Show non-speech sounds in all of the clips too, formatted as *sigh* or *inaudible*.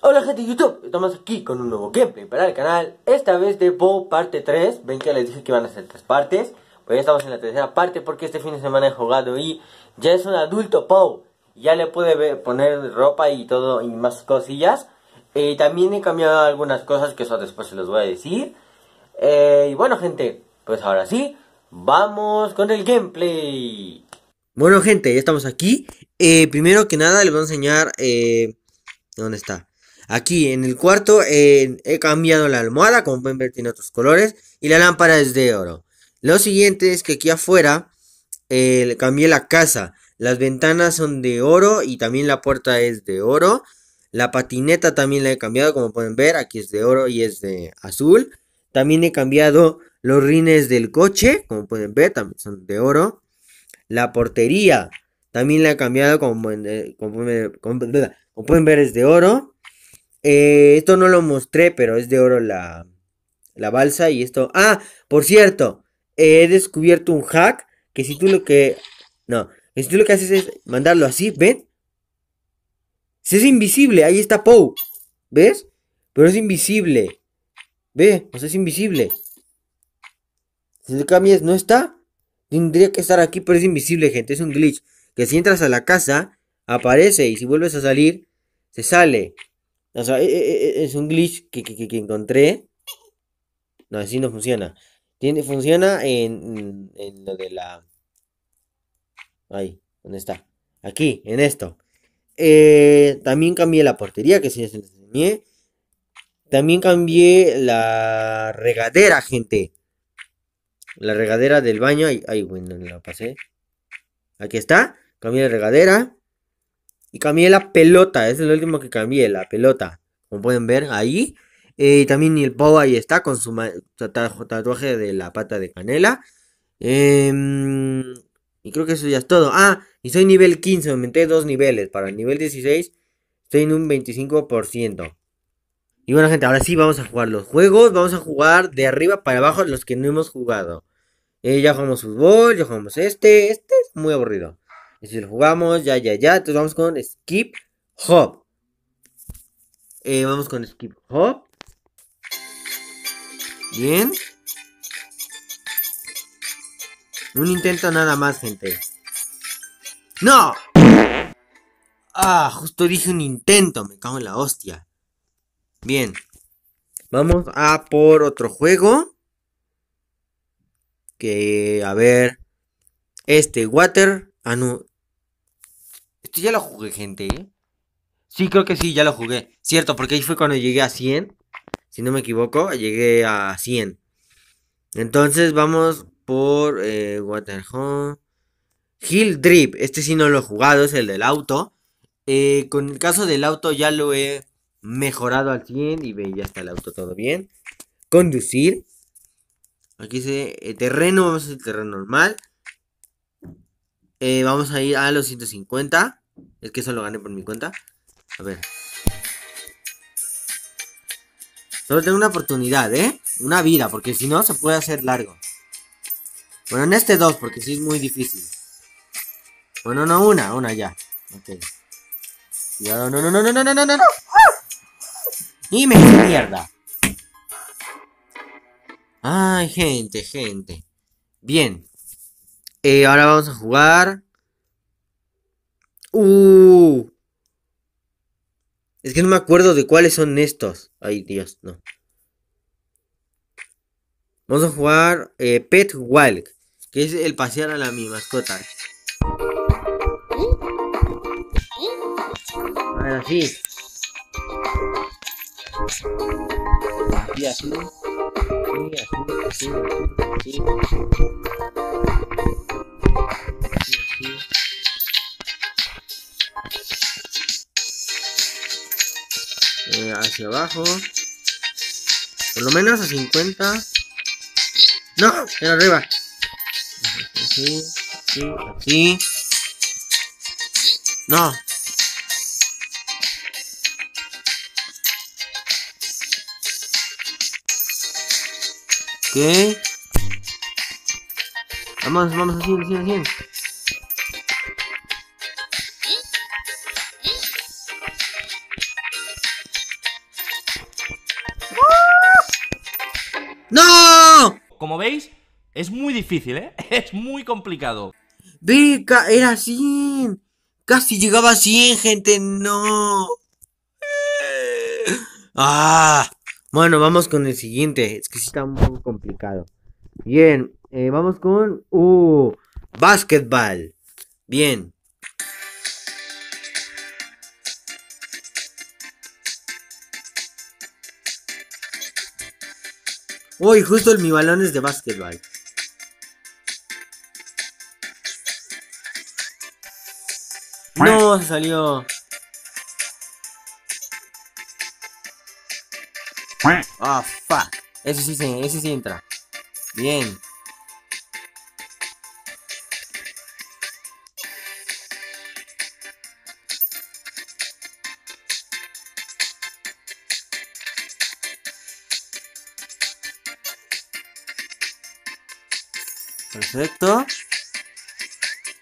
Hola gente de YouTube, estamos aquí con un nuevo gameplay para el canal. Esta vez de Bow parte 3 Ven que les dije que iban a ser tres partes. Pues ya estamos en la tercera parte porque este fin de semana he jugado y ya es un adulto Pow Ya le pude poner ropa y todo y más cosillas. Y también he cambiado algunas cosas que eso después se los voy a decir eh, Y bueno gente, pues ahora sí, vamos con el gameplay Bueno gente, ya estamos aquí eh, Primero que nada les voy a enseñar... Eh, ¿Dónde está? Aquí en el cuarto he cambiado la almohada, como pueden ver tiene otros colores, y la lámpara es de oro. Lo siguiente es que aquí afuera cambié la casa. Las ventanas son de oro y también la puerta es de oro. La patineta también la he cambiado, como pueden ver, aquí es de oro y es de azul. También he cambiado los rines del coche, como pueden ver, también son de oro. La portería también la he cambiado, como, como pueden ver, es de oro. Eh, esto no lo mostré, pero es de oro la, la balsa y esto... Ah, por cierto, he descubierto un hack que si tú lo que... No, si tú lo que haces es mandarlo así, ¿ven? Si es invisible, ahí está Poe. ¿Ves? Pero es invisible. ¿Ve? O sea, es invisible. Si lo cambias, no está. Tendría que estar aquí, pero es invisible, gente. Es un glitch. Que si entras a la casa, aparece. Y si vuelves a salir, se sale. O sea, e, e, e, es un glitch que, que, encontré. No, así no funciona. Tiene, funciona en, en lo de la... Ahí, ¿dónde está? Aquí, en esto. Eh, también cambié la portería, que si les enseñé. También cambié la regadera, gente. La regadera del baño. Ay, bueno, la pasé. Aquí está. Cambié la regadera. Y cambié la pelota, es el último que cambié, la pelota. Como pueden ver ahí. Eh, también el Pau ahí está con su tatuaje de la pata de canela. Em, y creo que eso ya es todo. Ah, y soy nivel 15, aumenté dos niveles. Para el nivel 16 estoy en un 25%. Y bueno gente, ahora sí vamos a jugar los juegos. Vamos a jugar de arriba para abajo los que no hemos jugado. Eh, ya jugamos fútbol, ya jugamos este. Este es muy aburrido. Si lo jugamos, ya, ya, ya. Entonces vamos con Skip Hop. Eh, vamos con Skip Hop. Bien. Un intento nada más, gente. ¡No! Ah, justo dije un intento. Me cago en la hostia. Bien. Vamos a por otro juego. Que, a ver. Este, Water. Ah, no. Esto ya lo jugué, gente. ¿eh? Sí, creo que sí, ya lo jugué. Cierto, porque ahí fue cuando llegué a 100. Si no me equivoco, llegué a 100. Entonces vamos por eh, Waterhome. Hill Drip. Este sí no lo he jugado, es el del auto. Eh, con el caso del auto ya lo he mejorado al 100 y ve, ya está el auto todo bien. Conducir. Aquí dice eh, terreno, vamos a hacer terreno normal. Eh, vamos a ir a los 150. Es que eso lo gané por mi cuenta. A ver. Solo tengo una oportunidad, ¿eh? Una vida, porque si no se puede hacer largo. Bueno, en este 2, porque sí es muy difícil. Bueno, no una, una ya. Ok. Cuidado, no, no, no, no, no, no, no, no. Y me mierda. Ay, gente, gente. Bien. Eh, ahora vamos a jugar. Uh. Es que no me acuerdo de cuáles son estos. Ay, Dios, no. Vamos a jugar eh, Pet Walk, que es el pasear a la mi mascota. Ahora sí. Y así. Y así, así, así, así. Hacia abajo. Por lo menos a 50. No, era arriba. Así, así, así. No. Ok. Vamos, vamos así, así, así. ¡No! Como veis, es muy difícil, ¿eh? *laughs* Es muy complicado. Beca, era 100. Casi llegaba a 100, gente. No. Ah. Bueno, vamos con el siguiente. Es que sí está muy complicado. Bien, eh, vamos con... Uh, básquetbol. Bien. Uy, justo el mi balón es de básquetbol. No, salió. Ah, fuck. Ese sí, se- ese sí entra. Bien. Perfecto.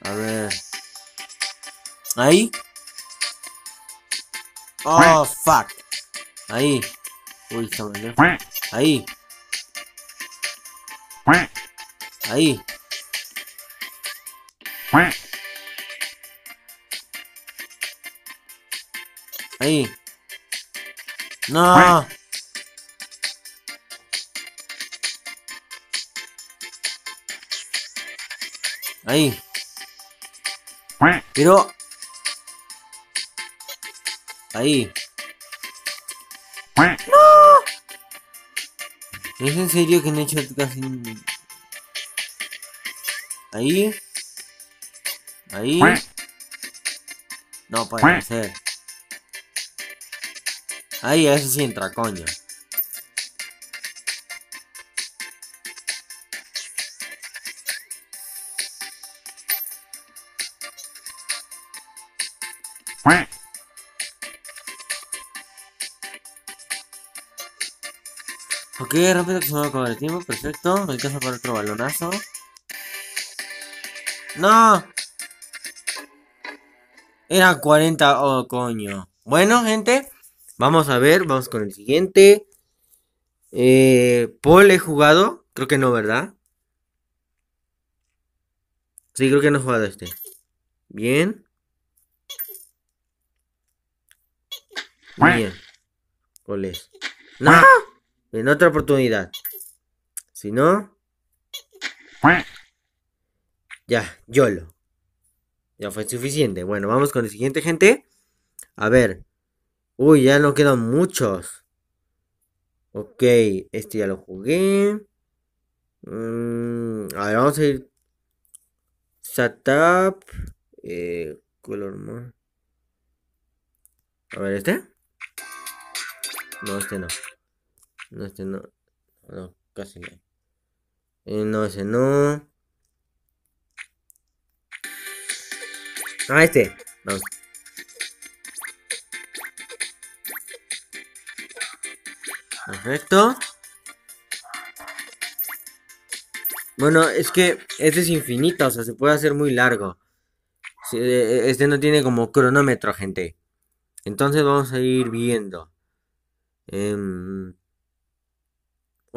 A ver. Ahí. Oh, fuck. Ahí. Uy, está muy lejos. Ahí. Ahí. Ahí. No. Ahí. Pero. Ahí. ¿Es en serio que no he hecho casi... Ahí? Ahí? No puede ser. Ahí, a ese sí entra, coño. Ok, rápido que se va a acabar el tiempo, perfecto. Me alcanza para otro balonazo. ¡No! Era 40, oh coño. Bueno, gente, vamos a ver, vamos con el siguiente. Eh, Paul he jugado, creo que no, ¿verdad? Sí, creo que no he jugado este. Bien. Bien. ¿Cuál es? ¡No! En otra oportunidad. Si no. Ya, YOLO. Ya fue suficiente. Bueno, vamos con el siguiente, gente. A ver. Uy, ya no quedan muchos. Ok, este ya lo jugué. Mm, a ver, vamos a ir. Setup. Eh, color more. A ver, este. No, este no. No, este no. No, casi no. Eh, no, ese no. Ah, este. Vamos. Perfecto. Bueno, es que este es infinito, o sea, se puede hacer muy largo. Sí, eh, Este no tiene como cronómetro, gente. Entonces vamos a ir viendo. Em,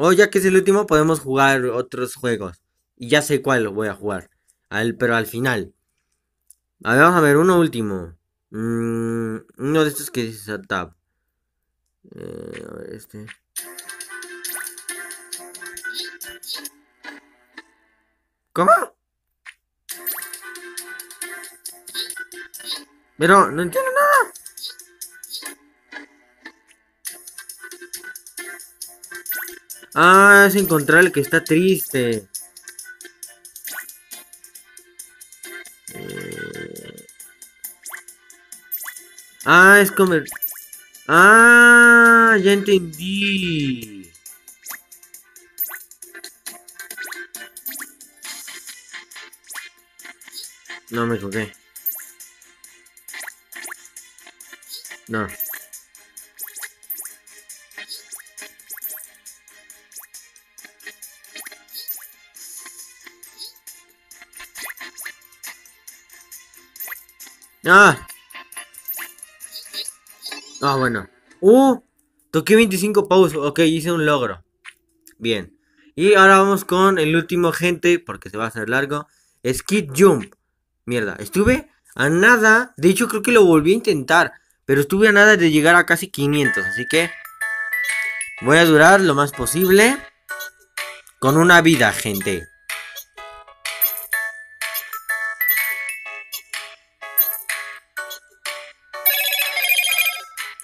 O ya que es el último, podemos jugar otros juegos. Y ya sé cuál voy a jugar. Al, pero al final. A ver, vamos a ver, uno último. Mm, uno de estos que dice tab. Eh, a ver, este. ¿Cómo? Pero no entiendo nada. Ah, es encontrar el que está triste. Eh, Ah, es comer. Ah, ya entendí. No me equivoqué. No. Ah. Ah, bueno. Uh, toqué 25 paus. Ok, hice un logro. Bien. Y ahora vamos con el último, gente, porque se va a hacer largo. Skid Jump. Mierda, estuve a nada. De hecho, creo que lo volví a intentar. Pero estuve a nada de llegar a casi 500. Así que voy a durar lo más posible. Con una vida, gente.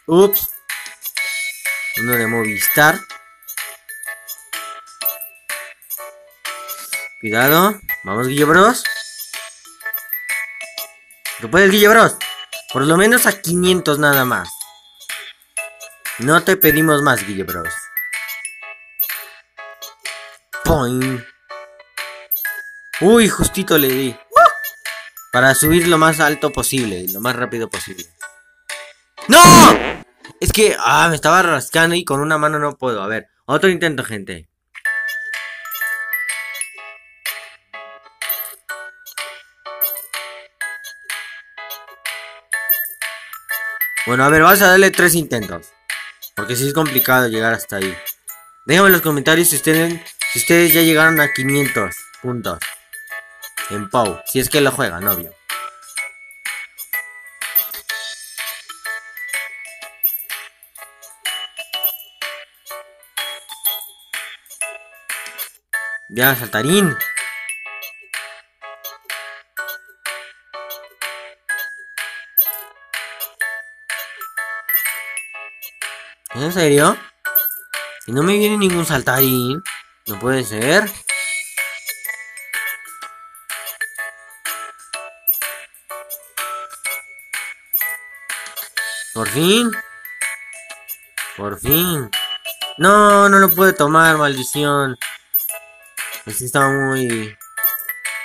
Ups. Uno de Movistar. Cuidado. Vamos, Guille Bros. ¿Tú puedes, Guille Bros? Por lo menos a 500 nada más. No te pedimos más, Guille Bros. Point. Uy, justito le di. Para subir lo más alto posible, lo más rápido posible. ¡No! Es que, ah, me estaba rascando y con una mano no puedo. A ver, otro intento, gente. Bueno, a ver, vamos a darle tres intentos. Porque si es complicado llegar hasta ahí. Déjame en los comentarios si ustedes, si ustedes ya llegaron a 500 puntos. En Pau. Si es que lo juegan, obvio. Ya, saltarín. ¿En serio? Y no me viene ningún saltarín. No puede ser. Por fin. Por fin. No, no lo puede tomar, maldición. Este está muy...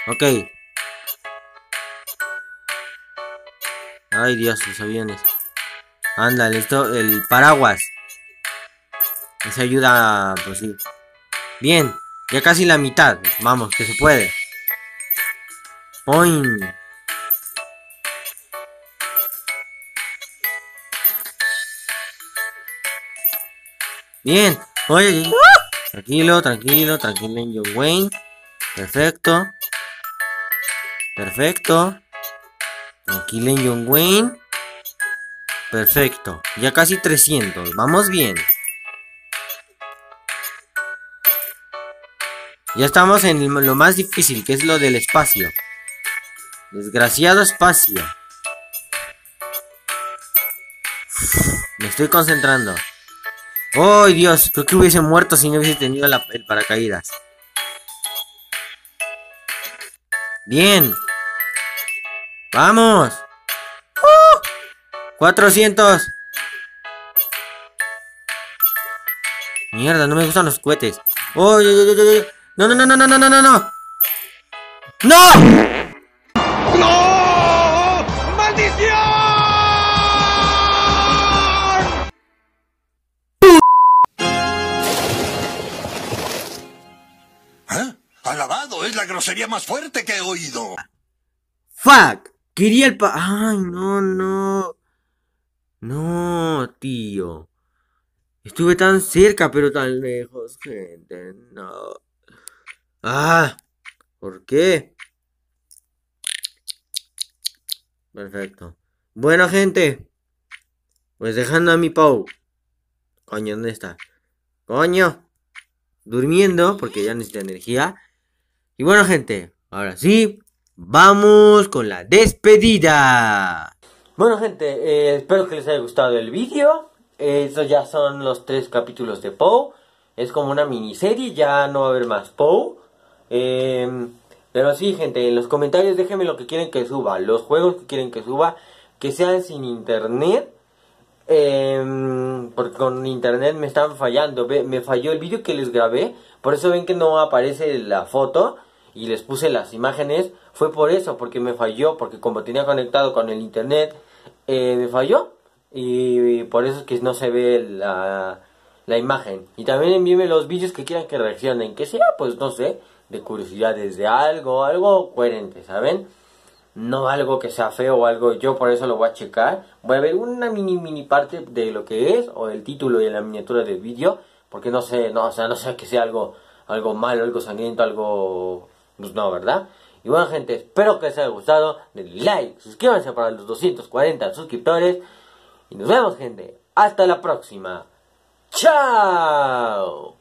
Ok. Ay, Dios, los aviones. Ándale, esto, el paraguas. Esa ayuda, pues sí. Bien, ya casi la mitad. Vamos, que se puede. Point. Bien. Oye, tranquilo, tranquilo, tranquilo John Wayne. Perfecto. Perfecto. Tranquilo John Wayne. Perfecto. Ya casi 300. Vamos bien. Ya estamos en lo más difícil, que es lo del espacio. Desgraciado espacio. Me estoy concentrando. ¡Ay, oh, Dios! Creo que hubiese muerto si no hubiese tenido la, el paracaídas. Bien. ¡Vamos! ¡Uh! ¡400! Mierda, no me gustan los cohetes. ¡Oh! ¡No, no, no, no, no, no, no! ¡No! ¡No! Grosería más fuerte que he oído. ¡Fuck! Quería el pa... ¡Ay, no, no! No, tío. Estuve tan cerca, pero tan lejos, gente. No. Ah, ¿por qué? Perfecto. Bueno, gente. Pues dejando a mi Pau. Coño, ¿dónde está? Coño. Durmiendo, porque ya necesita energía. Y bueno, gente. Ahora sí. Vamos con la despedida. Bueno, gente. Eh, espero que les haya gustado el vídeo. estos ya son los tres capítulos de Poe. Es como una miniserie. Ya no va a haber más Poe. Eh, pero sí, gente, en los comentarios déjenme lo que quieren que suba. Los juegos que quieren que suba, que sean sin internet. Eh, porque con internet me están fallando. me falló el vídeo que les grabé. Por eso ven que no aparece la foto. Y les puse las imágenes. Fue por eso, porque me falló. Porque como tenía conectado con el internet, eh, me falló. Y, por eso es que no se ve la, la imagen. Y también envíenme los vídeos que quieran que reaccionen. Que sea, pues no sé de curiosidades de algo, algo coherente, ¿saben? No algo que sea feo o algo, yo por eso lo voy a checar. Voy a ver una mini mini parte de lo que es, o el título y la miniatura del vídeo, porque no sé, no, o sea, no sé que sea algo, algo malo, algo sangriento, algo, pues no, ¿verdad? Y bueno gente, espero que les haya gustado, denle like, suscríbanse para los 240 suscriptores, y nos vemos gente, hasta la próxima. ¡Chao!